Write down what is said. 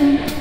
you.